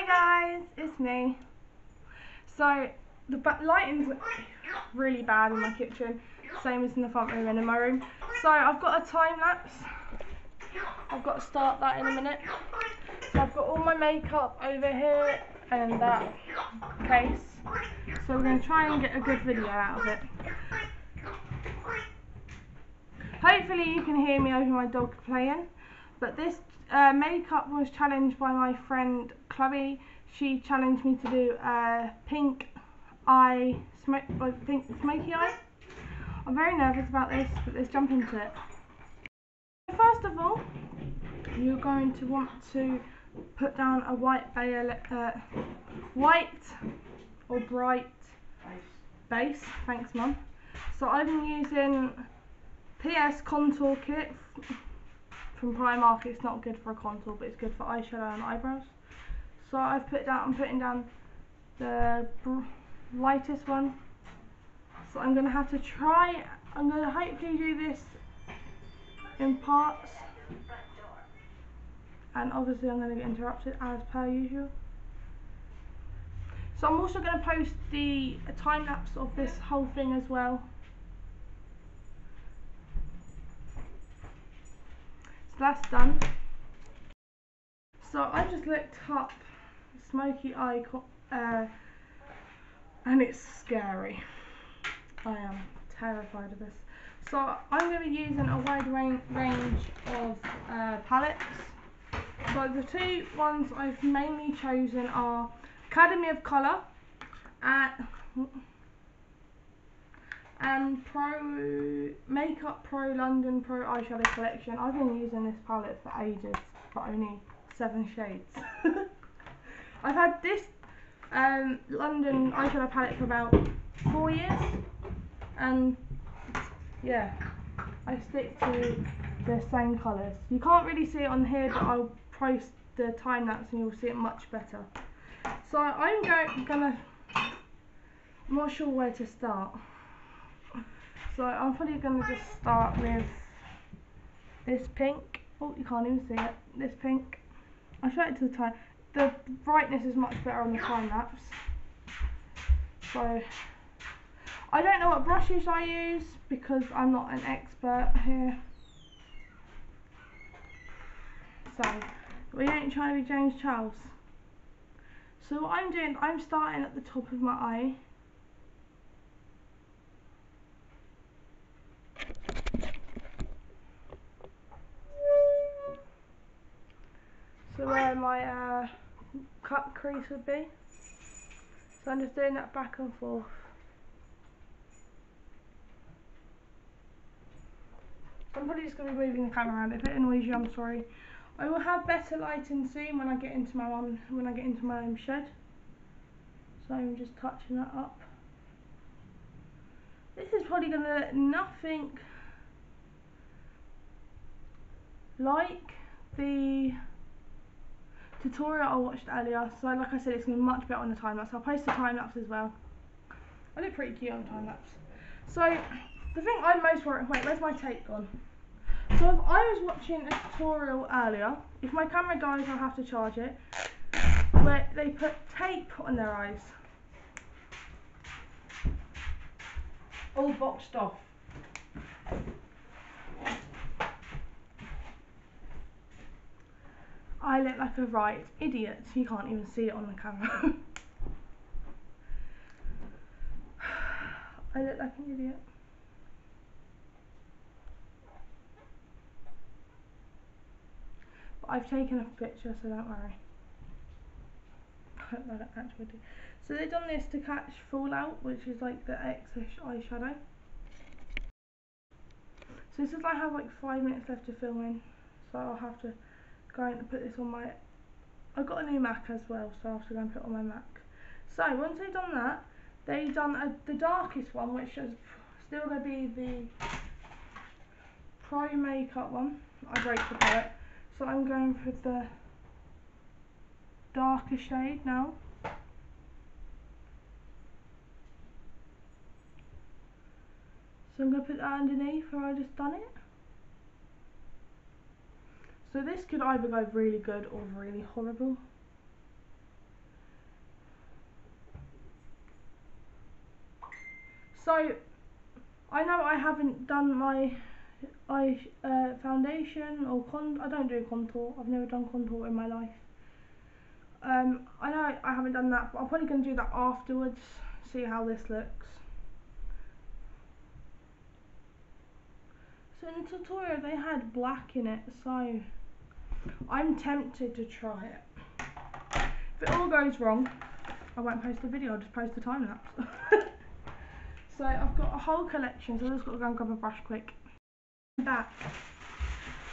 Hi guys, it's me. So the lighting's really bad in my kitchen, same as in the front room and in my room. So I've got a time lapse. I've got to start that in a minute. So I've got all my makeup over here and that case. So we're going to try and get a good video out of it. Hopefully you can hear me over my dog playing. But this uh, makeup was challenged by my friend Chloe. She challenged me to do a pink eye, smoke, smoky eye. I'm very nervous about this, but let's jump into it. First of all, you're going to want to put down a white uh, white or bright base. Thanks, mum. So I'm using PS Contour Kit from Primark. It's not good for a contour, but it's good for eyeshadow and eyebrows. So I've put down. I'm putting down the lightest one. So I'm gonna have to try. I'm gonna hopefully do this in parts. And obviously I'm gonna get interrupted as per usual. So I'm also going to post the time lapse of this whole thing as well. So that's done. So I just looked up smoky eye uh, and it's scary. I am terrified of this. So I'm going to be using a wide range of uh, palettes. So the two ones I've mainly chosen are Academy of Colour at and Pro Makeup Pro London Pro Eyeshadow Collection. I've been using this palette for ages, but only seven shades. I've had this um, London eyeshadow palette for about four years, and yeah, I stick to the same colours. You can't really see it on here, but I'll post the time lapse and you'll see it much better. So I'm going, gonna, I'm not sure where to start. So I'm probably gonna just start with this pink. Oh, you can't even see it. This pink. I'll show it to the time. The brightness is much better on the time lapse. So I don't know what brushes I use because I'm not an expert here. So we ain't trying to be James Charles. So what I'm doing, I'm starting at the top of my eye. So where my uh, cut crease would be. So I'm just doing that back and forth. I'm probably just going to be moving the camera around. If it annoys you, I'm sorry. I will have better lighting soon when I get into my mum when I get into my own shed. So I'm just touching that up. This is probably gonna look nothing like the tutorial I watched earlier. So like I said, it's gonna be much better on the time lapse. I'll post the time lapse as well. I look pretty cute on time lapse. So the thing I'm most worried. Wait, where's my tape gone? So if I was watching a tutorial earlier, if my camera dies I'll have to charge it, where they put tape on their eyes. All boxed off. I look like a right idiot. You can't even see it on the camera. I look like an idiot. But I've taken a picture, so don't worry. actually do. So they've done this to catch fallout, which is like the excess eyeshadow. So since I have like five minutes left to filming, so I'll have to go to put this on my. I got a new Mac as well, so I have to go and put it on my Mac. So once they've done that, they've done a, the darkest one, which is still going to be the Pro Makeup one. I break the palette. So I'm going for the darker shade now. So I'm going to put that underneath where I just done it. So this could either go really good or really horrible. So I know I haven't done my eye uh, foundation or con. I don't do contour. I've never done contour in my life. Um, I know I haven't done that, but I'm probably going to do that afterwards. See how this looks. So in the tutorial they had black in it, so I'm tempted to try it. If it all goes wrong, I won't post the video, I'll just post the time lapse. so I've got a whole collection, so I've just got to go and grab a brush quick. Back.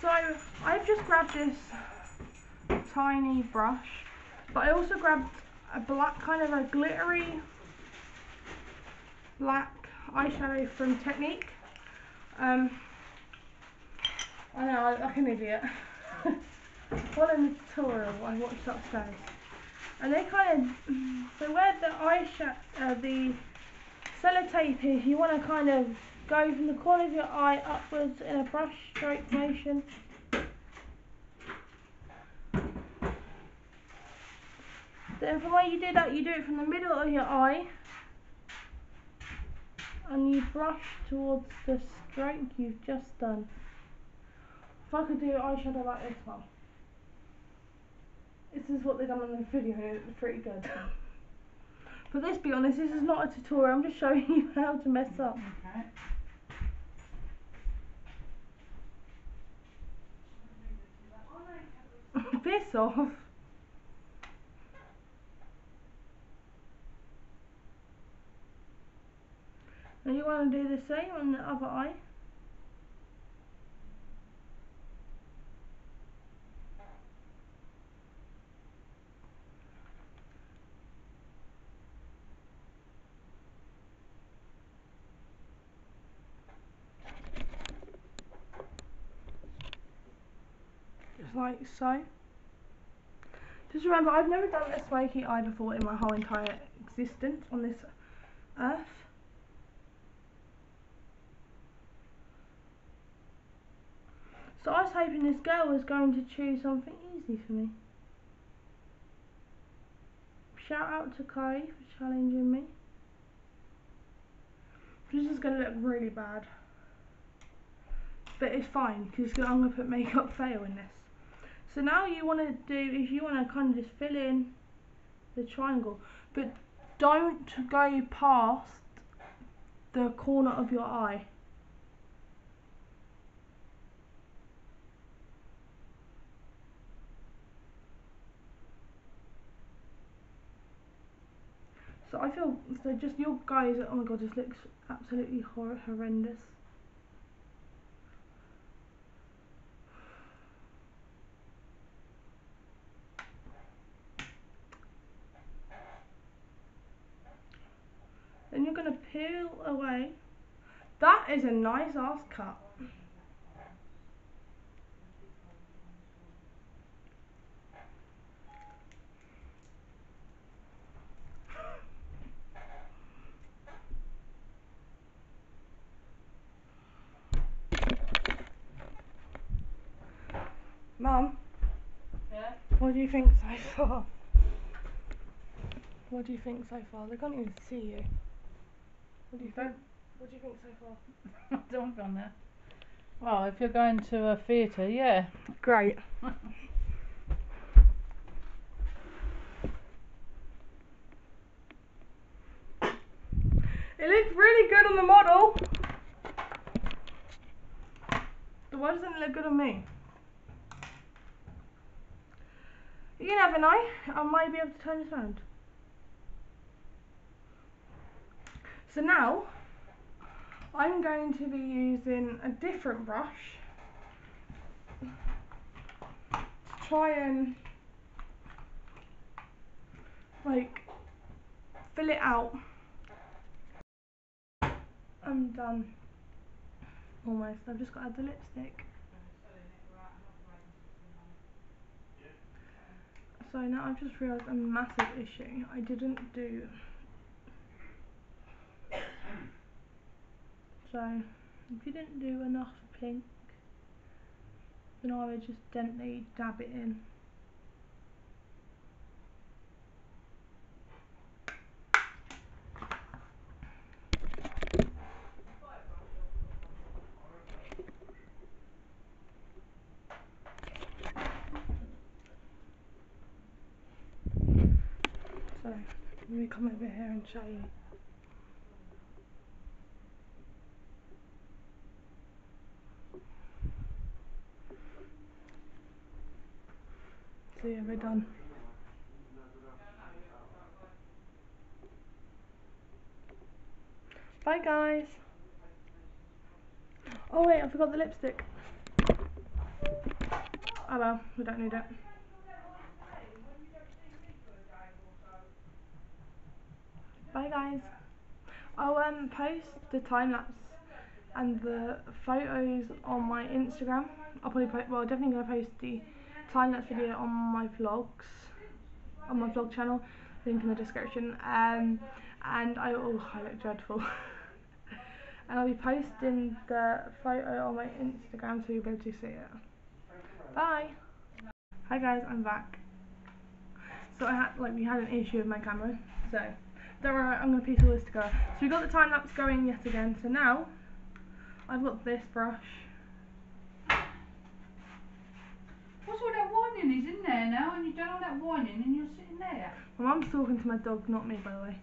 So I've just grabbed this tiny brush, but I also grabbed a black kind of a glittery black eyeshadow from Technique. Um, I know, I, like an idiot. Following the tutorial I watched upstairs. And they kind of, so where the eyeshadow, uh, the sellotape is, you want to kind of go from the corner of your eye upwards in a brush stroke motion. Then from where you do that, you do it from the middle of your eye and you brush towards the stroke you've just done. If I could do eyeshadow like this one. This is what they've done in the video, it's pretty good. But let's be honest, this is not a tutorial, I'm just showing you how to mess up. Okay. Piss off. And you want to do the same on the other eye? Like so. Just remember, I've never done a smoky eye before in my whole entire existence on this earth. So I was hoping this girl was going to choose something easy for me. Shout out to Kai for challenging me. This is going to look really bad. But it's fine because I'm going to put makeup fail in this. So now you want to do is you want to kind of just fill in the triangle. But don't go past the corner of your eye. So I feel so just your guys. Oh my god, this looks absolutely hor- horrendous. Then you're gonna peel away. That is a nice ass cut. Mum, Yeah. what do you think so far? What do you think so far? They can't even see you. What do you think? What do you think so far? Don't go on there. Well, if you're going to a theatre, yeah. Great. It looks really good on the model. But why doesn't it look good on me? You never know. I might be able to turn this around. So now, I'm going to be using a different brush to try and like fill it out. I'm done. Almost. I've just got to add the lipstick. So now I've just realised a massive issue. I didn't do. So if you didn't do enough pink, then I would just gently dab it in. So let me come over here and show you. Bye guys. Oh wait, I forgot the lipstick. Oh well, we don't need it. Bye guys. I'll um post the time lapse and the photos on my Instagram. I'll probably put well definitely gonna post the time lapse video on my vlogs on my vlog channel. Link in the description. Um and I oh I look dreadful. and I'll be posting the photo on my Instagram so you'll be able to see it. Bye. Hi guys, I'm back. So I had like we had an issue with my camera, so don't worry, I'm gonna piece all this together. So we got the time lapse going yet again. So now I've got this brush. What's all that whining is in there now and you've done all that whining and you're sitting there? My mum's talking to my dog, not me by the way.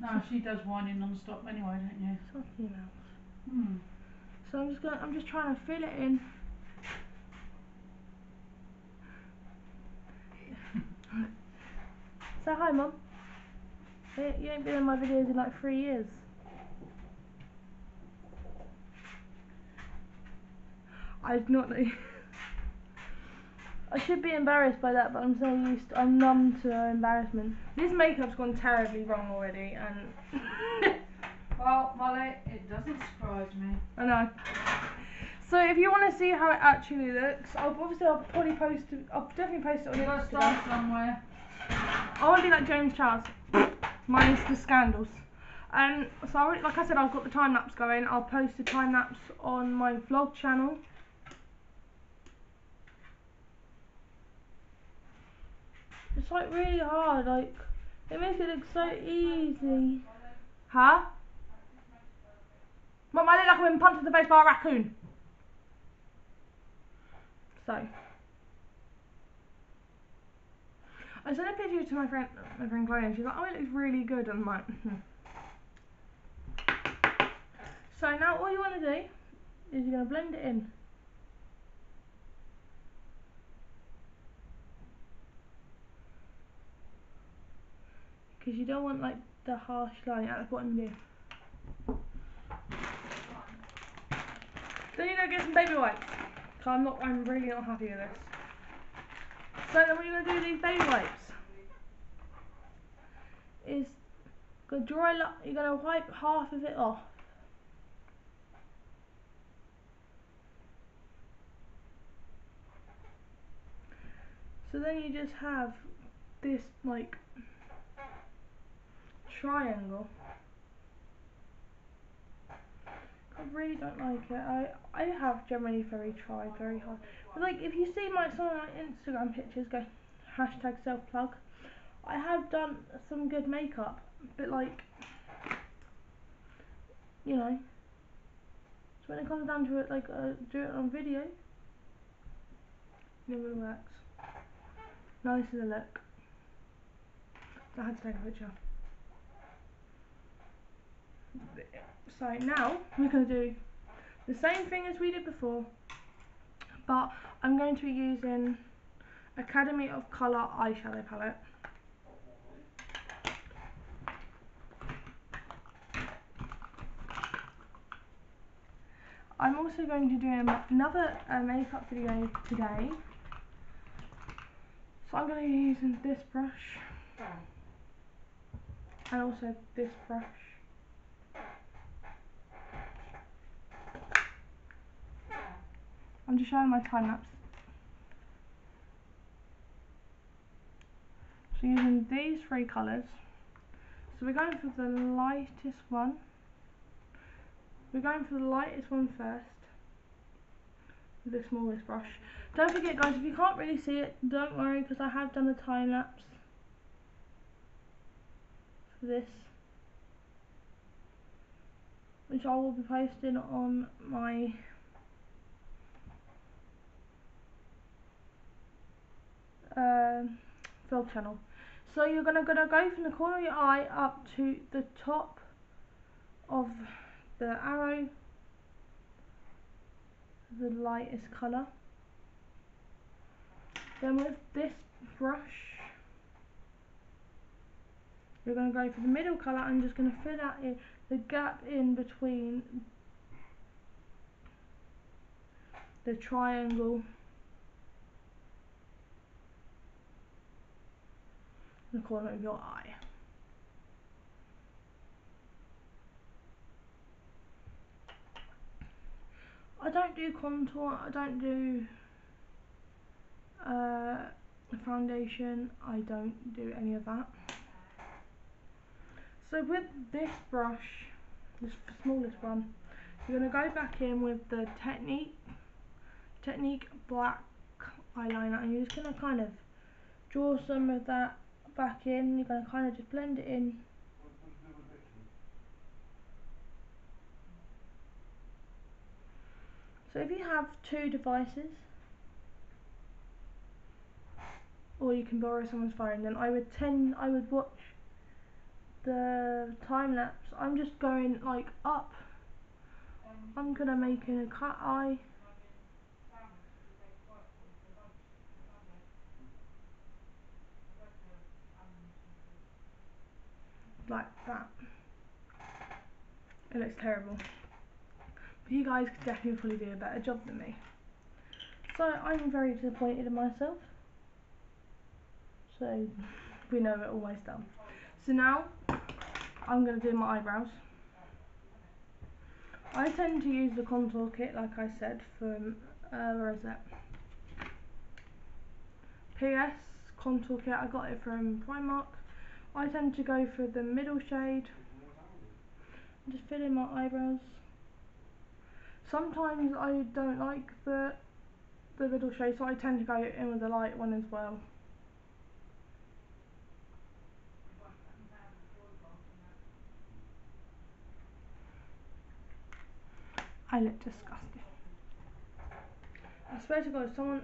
No, she does whining non-stop anyway, don't you? Not females. Hmm. So I'm just gonna I'm just trying to fill it in. Say hi mum. You ain't been in my videos in like three years. I've not I should be embarrassed by that, but I'm so used. I'm numb to embarrassment. This makeup's gone terribly wrong already, and Well, Molly, it doesn't surprise me. I know. So if you want to see how it actually looks, I'll obviously I'll probably post. it- I'll definitely post it on You've got to Instagram. start somewhere. I want to be like James Charles, minus the scandals. Um, so I like I said, I've got the time lapse going. I'll post the time lapse on my vlog channel. It's like really hard. Like it makes it look so easy. Huh? Mum, I look like I've been punched in the face by a raccoon. So. I sent a picture to my friend, my friend Chloe, and she's like, "Oh, it looks really good." And I'm like, hmm. So now all you want to do is you're to blend it in. Because you don't want like the harsh line at the bottom here. Then you go get some baby wipes. So I'm not, I'm really not happy with this. So then what you're to do with these baby wipes is go draw a li- you're going to wipe half of it off. So then you just have this like triangle. I really don't like it. I I have generally very tried very hard. But like if you see my some of my Instagram pictures go hashtag self plug. I have done some good makeup, but like you know. So when it comes down to it, like uh, do it on video, never works. Now this is a look. I had to take a picture. So now we're going to do the same thing as we did before, but I'm going to be using Academy of Colour eyeshadow palette. I'm also going to do an- another uh, makeup video today. So I'm going to be using this brush and also this brush. I'm just showing my time lapse. So using these three colours. So we're going for the lightest one. We're going for the lightest one first. With the smallest brush. Don't forget guys, if you can't really see it, don't worry because I have done the time lapse for this. Which I will be posting on my um, vlog channel. So you're gonna gonna go from the corner of your eye up to the top of the arrow, the lightest colour. Then with this brush, you're going to go for the middle colour and just going to fill that in the gap in between the triangle the corner of your eye. I don't do contour, I don't do uh, foundation, I don't do any of that. So with this brush, this smallest one, you're going to go back in with the Technique, Technique black eyeliner and you're just going to kind of draw some of that back in, you're going to kind of just blend it in So if you have two devices, or you can borrow someone's phone, then I would tend, I would watch the time lapse. I'm just going like up. I'm gonna make in a cat eye. Like that. It looks terrible. But you guys could definitely do a better job than me. So I'm very disappointed in myself. So we know we're almost done. So now I'm going to do my eyebrows. I tend to use the contour kit like I said from, uh, where is it? PS contour kit, I got it from Primark. I tend to go for the middle shade. Just fill in my eyebrows. Sometimes I don't like the the middle shade, so I tend to go in with the light one as well. I look disgusting. I swear to God, someone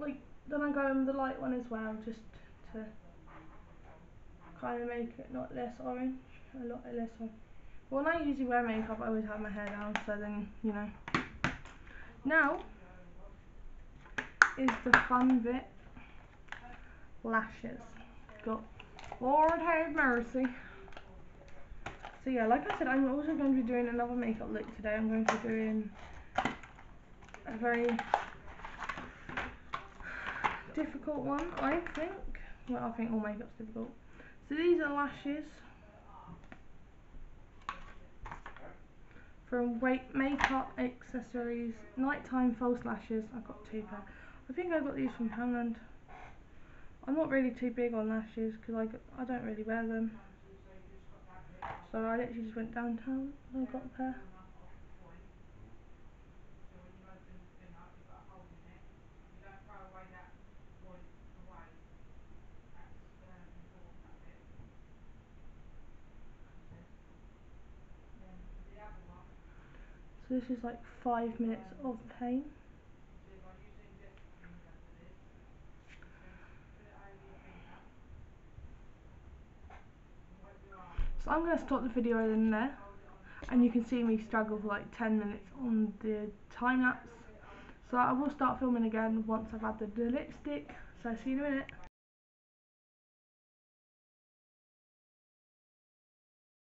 like then I go in with the light one as well, just to kind of make it not less orange, a lot less orange. When I usually wear makeup, I always have my hair down, so then, you know. Now, is the fun bit. Lashes. Got Lord have mercy. So yeah, like I said, I'm also going to be doing another makeup look today. I'm going to be doing a very difficult one, I think. Well, I think all makeup's difficult. So these are lashes. from Makeup Accessories Nighttime False Lashes. I've got two pair. I think I got these from Poundland. I'm not really too big on lashes because I, I don't really wear them. So I literally just went downtown and I got a pair. So this is like five minutes of pain. So I'm going to stop the video in there and you can see me struggle for like 10 minutes on the time lapse. So I will start filming again once I've added the lipstick. So I'll see you in a minute.